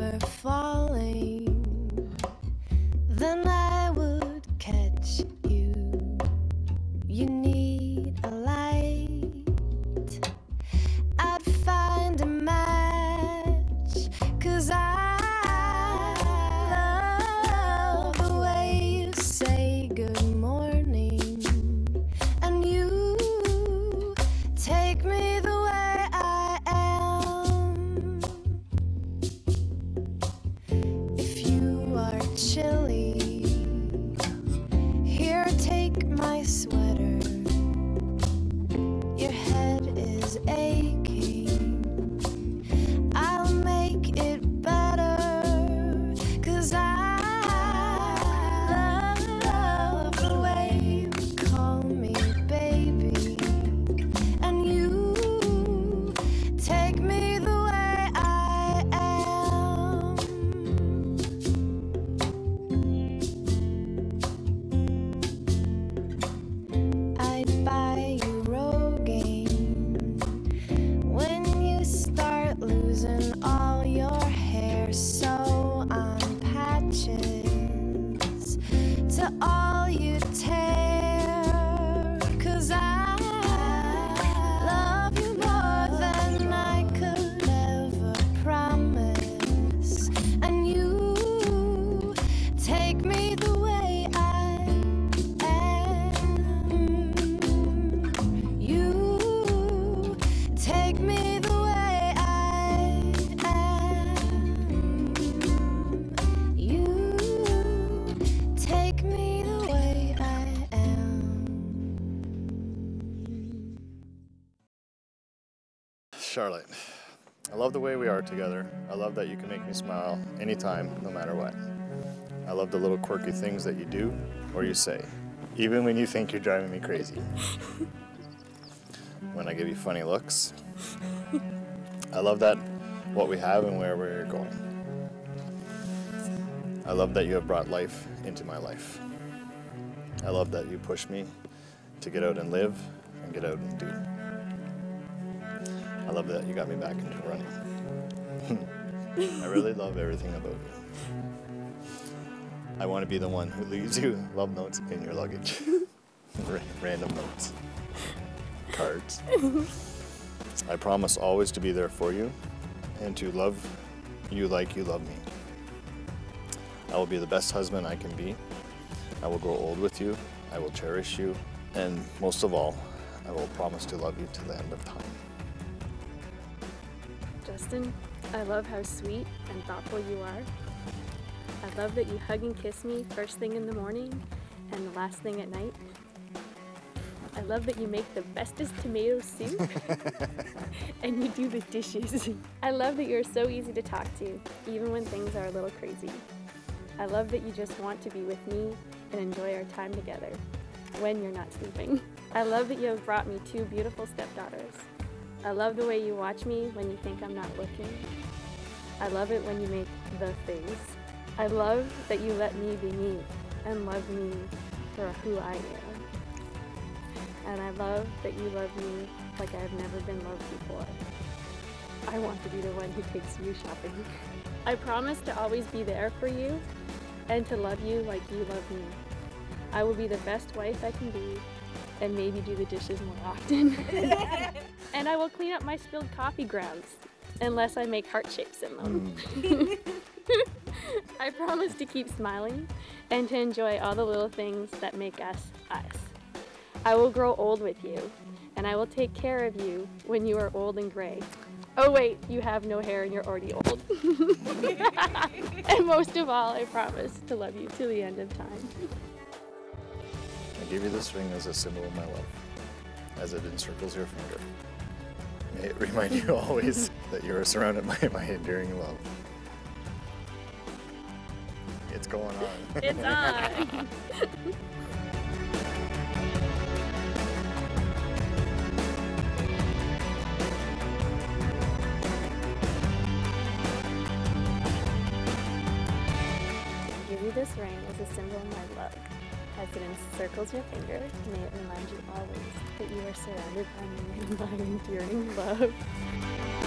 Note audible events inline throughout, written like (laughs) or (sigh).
we're falling, The night. my sweater. Losing all your hair, so I'm patches to all Charlotte, I love the way we are together. I love that you can make me smile anytime, no matter what. I love the little quirky things that you do or you say, even when you think you're driving me crazy. (laughs) when I give you funny looks. I love that what we have and where we're going. I love that you have brought life into my life. I love that you push me to get out and live and get out and do. I love that you got me back into running. (laughs) I really love everything about you. I want to be the one who leaves you (laughs) love notes in your luggage. (laughs) Random notes. Cards. I promise always to be there for you and to love you like you love me. I will be the best husband I can be. I will grow old with you. I will cherish you. And most of all, I will promise to love you to the end of time. Justin, I love how sweet and thoughtful you are. I love that you hug and kiss me first thing in the morning and the last thing at night. I love that you make the bestest tomato soup (laughs) and you do the dishes. I love that you're so easy to talk to, even when things are a little crazy. I love that you just want to be with me and enjoy our time together when you're not sleeping. I love that you have brought me two beautiful stepdaughters. I love the way you watch me when you think I'm not looking. I love it when you make the face. I love that you let me be me and love me for who I am. And I love that you love me like I've never been loved before. I want to be the one who takes you shopping. I promise to always be there for you and to love you like you love me. I will be the best wife I can be and maybe do the dishes more often. (laughs) (laughs) and I will clean up my spilled coffee grounds unless I make heart shapes in them. Mm. (laughs) I promise to keep smiling and to enjoy all the little things that make us us. I will grow old with you and I will take care of you when you are old and gray. Oh, wait, you have no hair and you're already old. (laughs) and most of all, I promise to love you till the end of time. I give you this ring as a symbol of my love, as it encircles your finger. May it remind you (laughs) always that you are surrounded by my enduring love. It's going on. It's on. I give you this ring as a symbol of my love. As it encircles your finger, may it remind you always that you are surrounded by me and my enduring love.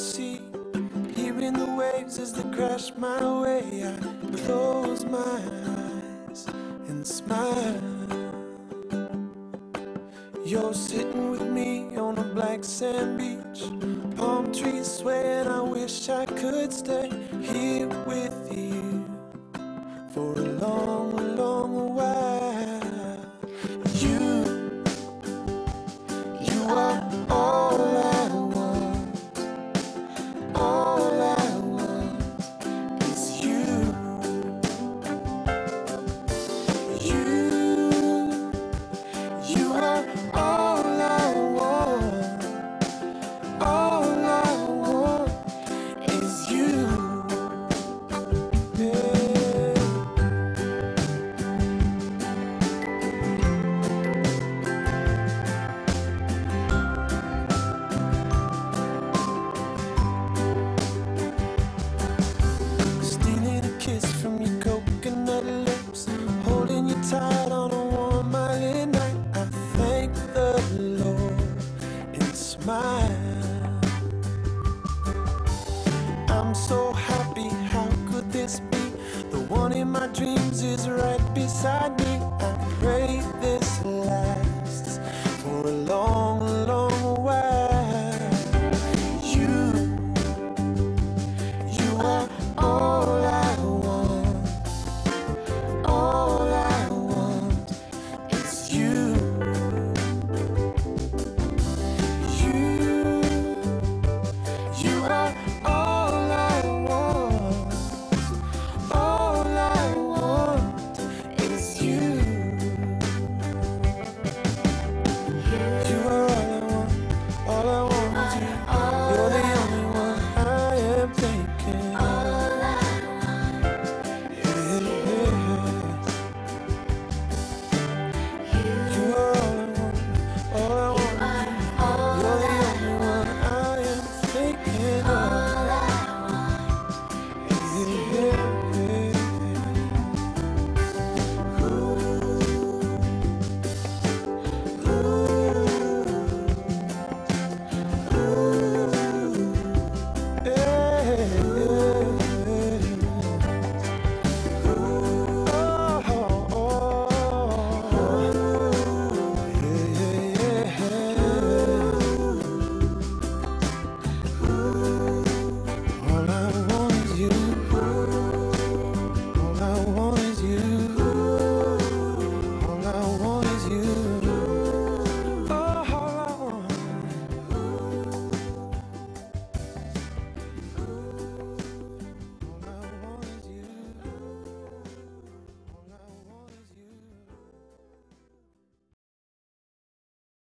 see. Hearing the waves as they crash my way, I close my eyes and smile. You're sitting with me on a black sand beach, palm trees sway, and I wish I could stay here with